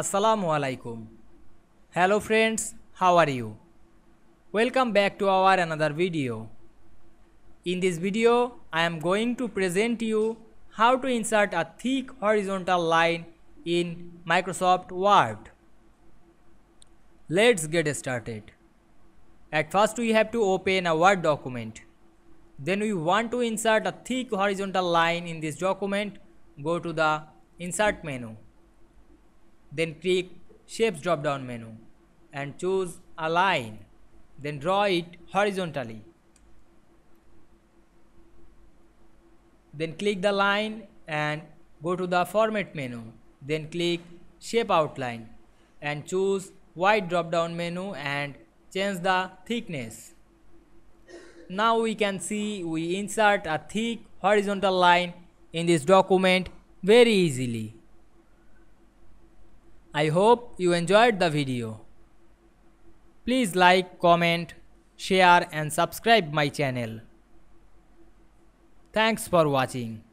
Assalamu alaikum. Hello friends, how are you? Welcome back to our another video. In this video, I am going to present you how to insert a thick horizontal line in Microsoft Word. Let's get started. At first we have to open a Word document. Then we want to insert a thick horizontal line in this document. Go to the Insert menu. Then click Shapes drop down menu and choose a line. Then draw it horizontally. Then click the line and go to the Format menu. Then click Shape Outline and choose White drop down menu and change the thickness. Now we can see we insert a thick horizontal line in this document very easily. I hope you enjoyed the video. Please like, comment, share and subscribe my channel. Thanks for watching.